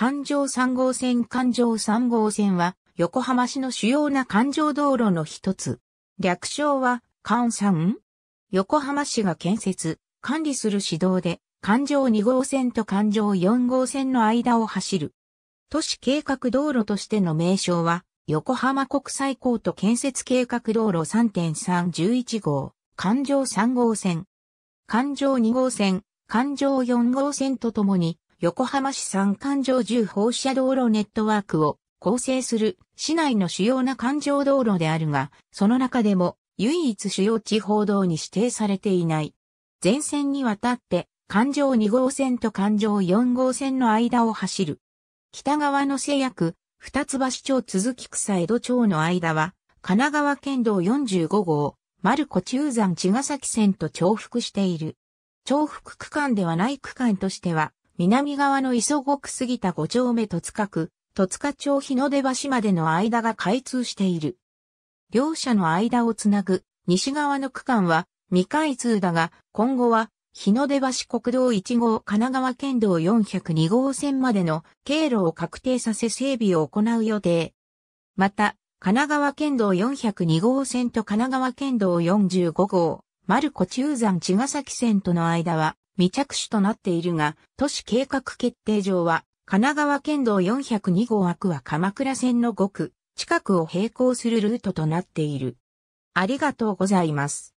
環状3号線環状3号線は、横浜市の主要な環状道路の一つ。略称は、環3横浜市が建設、管理する指導で、環状2号線と環状4号線の間を走る。都市計画道路としての名称は、横浜国際高都建設計画道路3.311号、環状3号線、環状2号線、環状4号線とともに、横浜市三環状10放射道路ネットワークを構成する市内の主要な環状道路であるが、その中でも唯一主要地方道に指定されていない。全線にわたって環状2号線と環状4号線の間を走る。北側の製薬、二つ橋町続き草江戸町の間は、神奈川県道45号、丸子中山茅ヶ崎線と重複している。重複区間ではない区間としては、南側の磯子区過ぎた五丁目戸塚区、戸塚町日の出橋までの間が開通している。両者の間をつなぐ西側の区間は未開通だが、今後は日の出橋国道1号神奈川県道402号線までの経路を確定させ整備を行う予定。また、神奈川県道402号線と神奈川県道45号、丸子中山茅ヶ崎線との間は未着手となっているが、都市計画決定上は、神奈川県道402号枠は鎌倉線の5区、近くを並行するルートとなっている。ありがとうございます。